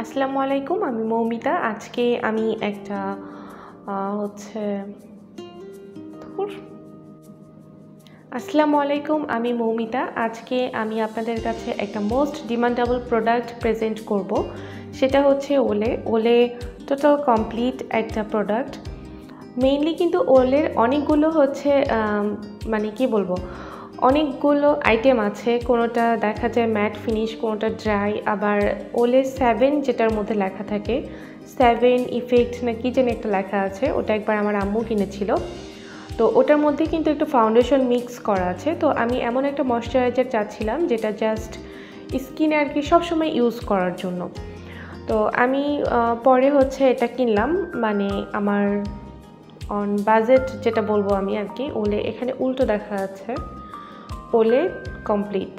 আসসালামু আলাইকুম, আমি মৌমিতা। আজকে আমি একটা হচ্ছে আসসালামু আলাইকুম, আমি মৌমিতা। আজকে আমি আপনাদের কাছে একটা মোস্ট ডিমান্ডেবল প্রোডাক্ট প্রেজেন্ট করব। সেটা হচ্ছে ওলে। ওলে টোটাল কমপ্লিট একটা প্রোডাক্ট। মেইনলি কিন্তু ওলের অনেকগুলো হচ্ছে মানে কি বলব অনেকগুলো আইটেম আছে, কোনোটা দেখা যায় ম্যাট ফিনিশ কোনোটা ড্রাই আবার ওলে সেভেন যেটার মধ্যে লেখা থাকে সেভেন ইফেক্ট না কি যেন একটা লেখা আছে, ওটা একবার আমার আম্মু কিনেছিল। তো ওটার মধ্যে কিন্তু একটু ফাউন্ডেশন মিক্স করা আছে, তো আমি এমন একটা ময়শ্চারাইজার চাচ্ছিলাম যেটা জাস্ট স্কিনে আর কি সবসময় ইউজ করার জন্য। তো আমি পরে হচ্ছে এটা কিনলাম মানে আমার অন বাজেট যেটা বলব আমি আর কি ওলে এখানে উল্টো দেখা আছে। ওলে কমপ্লিট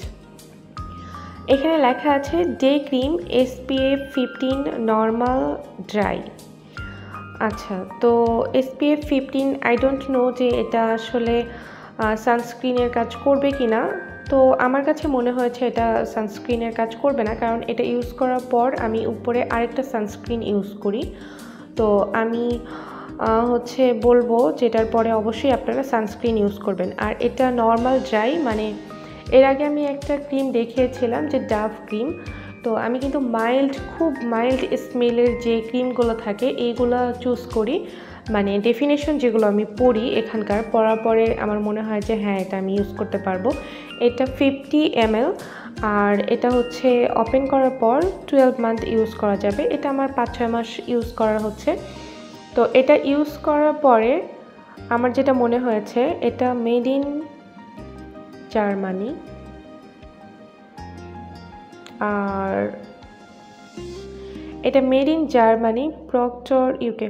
এখানে লেখা আছে day cream SPF fifteen normal dry আচ্ছা তো SPF fifteen I don't know যে এটা আসলে সানস্ক্রিনের কাজ করবে কি না তো আমার কাছে মনে হয়েছে এটা সানস্ক্রিনের কাজ করবে না, কারণ এটা ইউজ করার পর আমি উপরে আরেকটা সানস্ক্রিন ইউজ করি। তো আমি হচ্ছে বলব যেটার পরে অবশ্যই আপনারা সানস্ক্রিন ইউজ করবেন। আর এটা নর্মাল ড্রাই মানে এর আগে আমি একটা ক্রিম দেখিয়েছিলাম যে ডাভ ক্রিম তো আমি কিন্তু মাইল্ড খুব মাইল্ড স্মেলের যে ক্রিমগুলো থাকে, এইগুলো চুজ করি। মানে ডেফিনেশন যেগুলো আমি পড়ি এখানকার, পড়ার পরে আমার মনে হয় যে হ্যাঁ এটা আমি ইউজ করতে পারব। এটা ফিফটি এমএল আর এটা হচ্ছে ওপেন করার পর টুয়েলভ মান্থ ইউজ করা যাবে। এটা আমার পাঁচ ছয় মাস ইউজ করা হচ্ছে। তো এটা ইউজ করার পরে আমার যেটা মনে হয়েছে, এটা মেড ইন জার্মানি আর এটা made in Germany Procter UK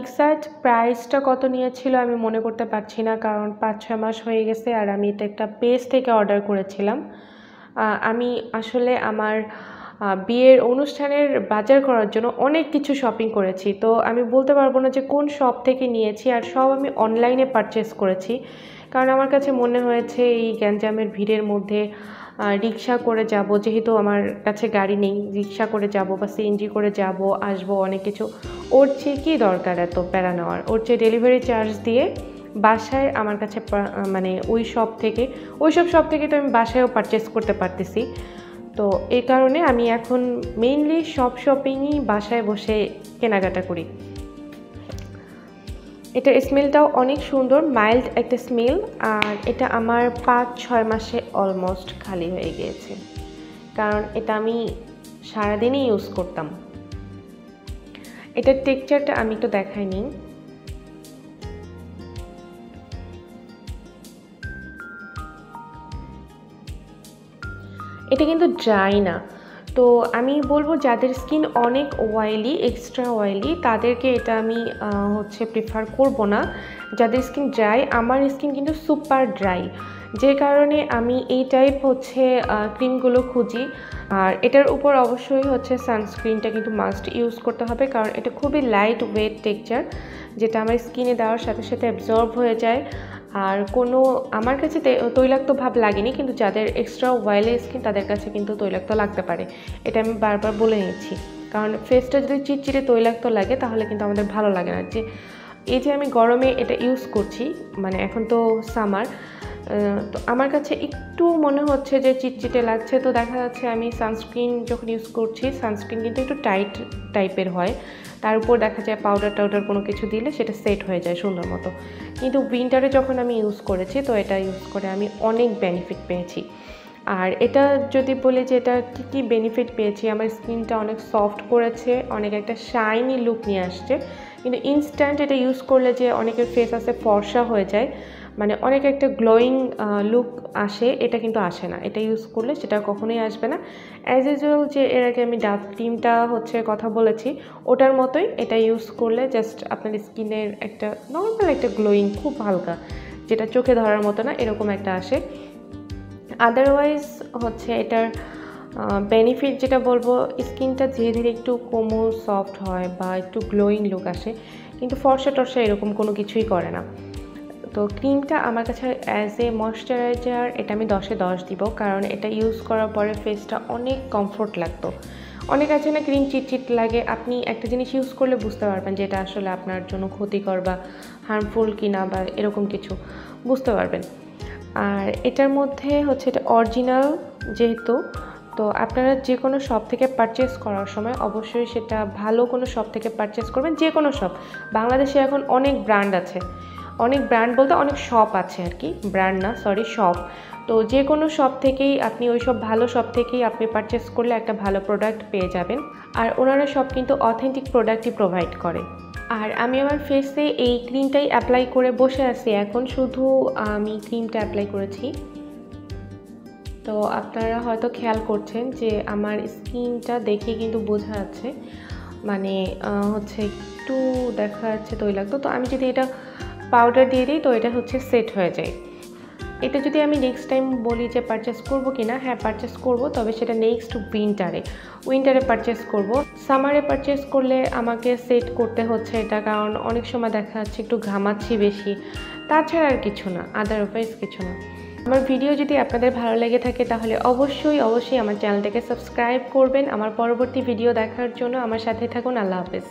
exact প্রাইসটা কত নিয়েছিল আমি মনে করতে পারছি না, কারণ পাঁচ ছয় মাস হয়ে গেছে আর আমি এটা একটা পেজ থেকে অর্ডার করেছিলাম। আমি আসলে আমার বিয়ের অনুষ্ঠানের বাজার করার জন্য অনেক কিছু শপিং করেছি। তো আমি বলতে পারব না যে কোন শপ থেকে নিয়েছি আর সব আমি অনলাইনে পারচেস করেছি। কারণ আমার কাছে মনে হয়েছে এই গ্যাঞ্জামের ভিড়ের মধ্যে রিক্সা করে যাব, যেহেতু আমার কাছে গাড়ি নেই, রিক্সা করে যাব বা সিএনজি করে যাব, আসব, অনেক কিছু। ওর চেয়ে কী দরকার এত প্যারা নেওয়ার? ওর চেয়ে ডেলিভারি চার্জ দিয়ে বাসায় আমার কাছে মানে ওই শপ থেকে, ওই সব শপ থেকে তো আমি বাসায়ও পারচেস করতে পারতেছি। তো এই কারণে আমি এখন মেইনলি সব শপিংই বাসায় বসে কেনাকাটা করি। এটার স্মেলটাও অনেক সুন্দর মাইল্ড একটা স্মেল আর এটা আমার পাঁচ ছয় মাসে অলমোস্ট খালি হয়ে গিয়েছে। কারণ এটা আমি সারাদিনই ইউজ করতাম। এটার টেক্সচারটা আমি একটু দেখাই নিই এটা কিন্তু ড্রাই না। তো আমি বলব যাদের স্কিন অনেক অয়েলি এক্সট্রা অয়েলি তাদেরকে এটা আমি হচ্ছে প্রিফার করব না। যাদের স্কিন ড্রাই আমার স্কিন কিন্তু সুপার ড্রাই যে কারণে আমি এই টাইপ হচ্ছে ক্রিমগুলো খুঁজি। আর এটার উপর অবশ্যই হচ্ছে সানস্ক্রিনটা কিন্তু মাস্ট ইউজ করতে হবে, কারণ এটা খুবই লাইট ওয়েট টেক্সচার যেটা আমার স্কিনে দেওয়ার সাথে সাথে অ্যাবজর্ব হয়ে যায়। আর কোনো, আমার কাছে তৈলাক্ত ভাব লাগেনি, কিন্তু যাদের এক্সট্রা ওয়াইলি স্কিন তাদের কাছে কিন্তু তৈলাক্ত লাগতে পারে। এটা আমি বারবার বলে নিয়েছি কারণ ফেসটা যদি চিটচিটে তৈলাক্ত লাগে, তাহলে কিন্তু আমাদের ভালো লাগে না। যে, এই যে আমি গরমে এটা ইউজ করছি মানে এখন তো সামার তো আমার কাছে একটু মনে হচ্ছে যে চিটচিটে লাগছে। তো দেখা যাচ্ছে আমি সানস্ক্রিন যখন ইউজ করছি সানস্ক্রিন কিন্তু একটু টাইট টাইপের হয়। তার উপর দেখা যায় পাউডার টাউডার কোনো কিছু দিলে সেটা সেট হয়ে যায় সুন্দর মতো। কিন্তু উইন্টারে যখন আমি ইউজ করেছি, তো এটা ইউজ করে আমি অনেক বেনিফিট পেয়েছি। আর এটা যদি বলি যে এটা কী কী বেনিফিট পেয়েছি, আমার স্কিনটা অনেক সফট করেছে, অনেক একটা শাইনি লুক নিয়ে আসছে। কিন্তু ইনস্ট্যান্ট এটা ইউজ করলে যে অনেকের ফেস আছে ফর্সা হয়ে যায় মানে অনেক একটা গ্লোয়িং লুক আসে, এটা কিন্তু আসে না। এটা ইউজ করলে সেটা কখনোই আসবে না। অ্যাজ ইউজুয়াল যে এর আগে আমি ডাভ ক্রিমটা হচ্ছে কথা বলেছি, ওটার মতোই এটা ইউজ করলে জাস্ট আপনার স্কিনের একটা নর্মাল একটা গ্লোয়িং খুব হালকা, যেটা চোখে ধরার মতো না, এরকম একটা আসে। আদারওয়াইজ হচ্ছে এটার বেনিফিট যেটা বলব স্কিনটা ধীরে ধীরে একটু কোমল সফট হয় বা একটু গ্লোয়িং লুক আসে। কিন্তু ফর্সা টর্সা এরকম কোনো কিছুই করে না। তো ক্রিমটা আমার কাছে অ্যাজ এ ময়শ্চারাইজার এটা আমি দশে দশ দিব। কারণ এটা ইউজ করার পরে ফেসটা অনেক কমফোর্ট লাগতো। অনেক আছে না ক্রিম চিটচিট লাগে। আপনি একটা জিনিস ইউজ করলে বুঝতে পারবেন যে এটা আসলে আপনার জন্য ক্ষতিকর বা হার্মফুল কিনা বা এরকম কিছু। বুঝতে পারবেন। আর এটার মধ্যে হচ্ছে এটা অরিজিনাল যেহেতু, তো আপনারা যে কোনো শপ থেকে পারচেস করার সময় অবশ্যই সেটা ভালো কোনো শপ থেকে পারচেস করবেন, যে কোনো শপ বাংলাদেশে এখন অনেক ব্র্যান্ড আছে। অনেক ব্র্যান্ড বলতে অনেক শপ আছে আর কি। ব্র্যান্ড না সরি শপ তো যে কোনো শপ থেকেই আপনি ওই সব ভালো শপ থেকেই আপনি পারচেস করলে একটা ভালো প্রোডাক্ট পেয়ে যাবেন। আর ওনারা সব কিন্তু অথেন্টিক প্রোডাক্টই প্রোভাইড করে। আর আমি আমার ফেসে এই ক্রিমটাই অ্যাপ্লাই করে বসে আছি। এখন শুধু আমি ক্রিমটা অ্যাপ্লাই করেছি। তো আপনারা হয়তো খেয়াল করছেন যে আমার স্কিনটা দেখে কিন্তু বোঝা যাচ্ছে। মানে হচ্ছে একটু দেখা যাচ্ছে তৈলাক্ত। তো আমি যদি এটা পাউডার দিয়ে দিই, তো এটা হচ্ছে সেট হয়ে যায়। এটা যদি আমি নেক্সট টাইম বলি যে পারচেস করব কি না হ্যাঁ পারচেস করব, তবে সেটা নেক্সট উইন্টারে উইন্টারে পারচেস করব। সামারে পারচেস করলে আমাকে সেট করতে হচ্ছে এটা, কারণ অনেক সময় দেখা যাচ্ছে একটু ঘামাচ্ছি বেশি। তাছাড়া আর কিছু না আদারওয়াইজ কিছু না। আমার ভিডিও যদি আপনাদের ভালো লেগে থাকে, তাহলে অবশ্যই অবশ্যই আমার চ্যানেলটাকে সাবস্ক্রাইব করবেন। আমার পরবর্তী ভিডিও দেখার জন্য আমার সাথে থাকুন। আল্লাহ হাফেজ।